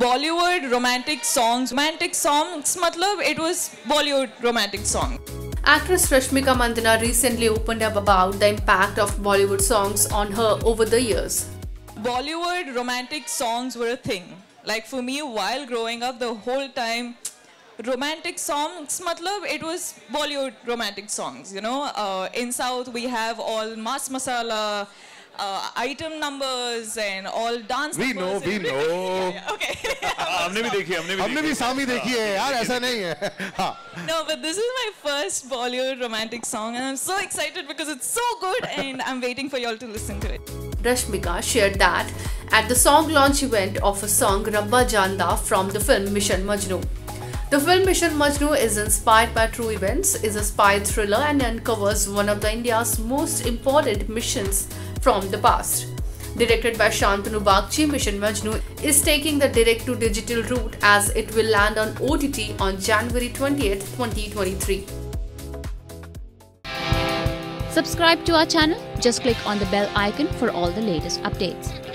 Bollywood romantic songs. Romantic songs, matlab, it was Bollywood romantic song. Actress Rashmika Mandanna recently opened up about the impact of Bollywood songs on her over the years. Bollywood romantic songs were a thing. Like for me, while growing up, the whole time, romantic songs, matlab, it was Bollywood romantic songs, you know. Uh, in South, we have all mass masala, uh, item numbers and all dance We know, numbers we and- know. Yeah, yeah, okay. हमने भी देखी हमने भी हमने भी सामी देखी है यार ऐसा नहीं है हाँ no, but this is my first Bollywood romantic song and I'm so excited because it's so good and I'm waiting for y'all to listen to it. Rashmika shared that at the song launch event of a song Rabba Janda from the film Mission Majnu. The film Mission Majnu is inspired by true events, is a spy thriller and uncovers one of the India's most important missions from the past. Directed by Shantanu Bagchi, Mission Majnu is taking the direct to digital route as it will land on OTT on January 20th, 2023. Subscribe to our channel. Just click on the bell icon for all the latest updates.